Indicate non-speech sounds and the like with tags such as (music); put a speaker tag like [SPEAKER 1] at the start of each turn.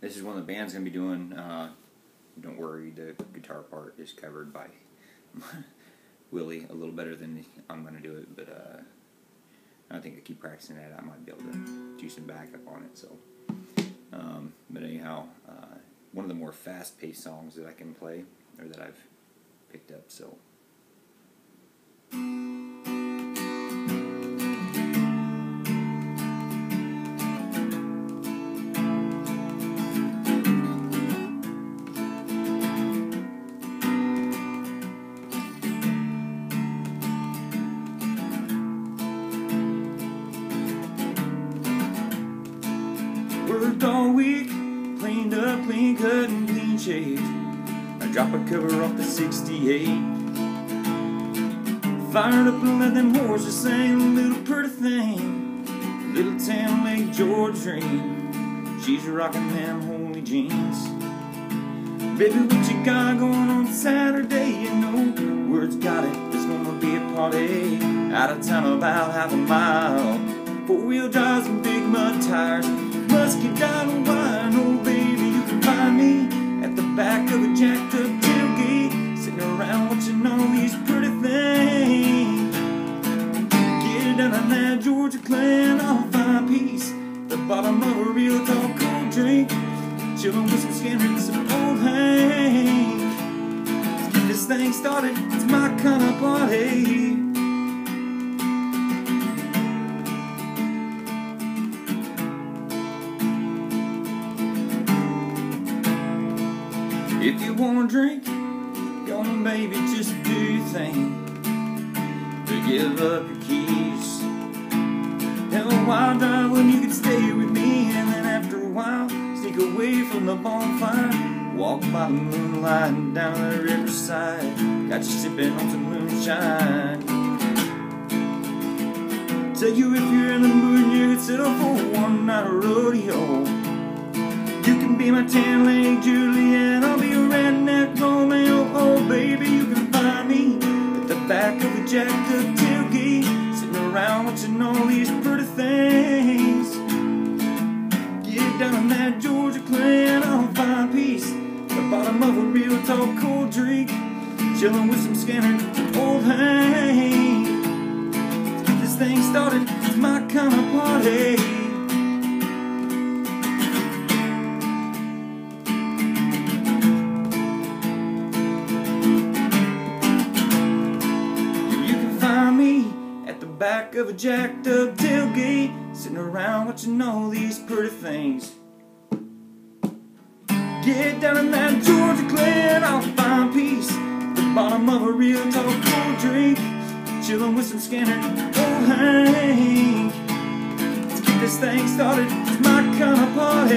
[SPEAKER 1] this is one of the band's gonna be doing. Uh, don't worry, the guitar part is covered by (laughs) Willie a little better than I'm gonna do it, but uh, I think I keep practicing that. I might be able to do some backup on it. So, um, but anyhow, uh, one of the more fast-paced songs that I can play or that I've picked up. So. Worked all week, cleaned up, clean cut, and clean shaved. I drop a cover off the 68. Fired up and let them horses sing, little pretty thing. Little town Lake George dream. She's rocking them holy jeans. Baby, what you got going on Saturday? You know, words got it. There's gonna be a party out of town about half a mile. Four wheel drives and big mud tires. Muscadine wine, oh baby, you can find me at the back of a jacked up tailgate, sitting around watching all these pretty things. Get down on that Georgia clan, I'll find peace. The bottom of a real tall cold drink, chillin' with some Skynyrd and some old Hank. Let's get this thing started, it's my kind of party. If you wanna drink, go on, baby, just do your thing. But give up your keys. Have a wild drive when you can stay with me, and then after a while, sneak away from the bonfire. Walk by the moonlight and down the riverside. Got you sipping on some moonshine. Tell you if you're in the mood, you could settle for one night rodeo. Be my tan leg Juliet, I'll be a redneck Romeo. Oh, baby, you can find me at the back of a jacked up tailgate, sitting around watching all these pretty things. Get down on that Georgia clan, I'll find peace. at The bottom of a real tall cold drink, chilling with some Skynyrd, old Hank. Let's get this thing started, it's my kind of party. Back of a jacked up tailgate, sitting around watching all these pretty things. Get down in that Georgia clan, I'll find peace. The bottom of a real tall cold drink, chilling with some Skynyrd, old Hank. Let's get this thing started, it's my kind of party.